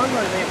Ears on that